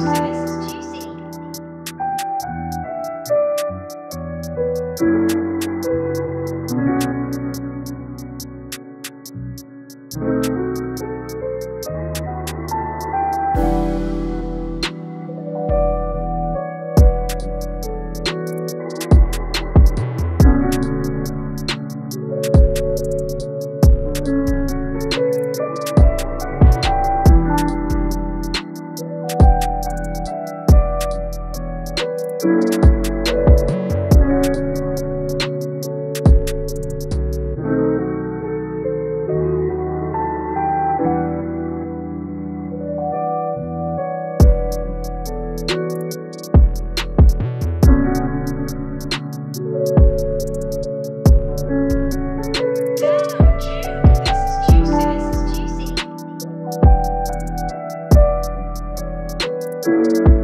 you. Música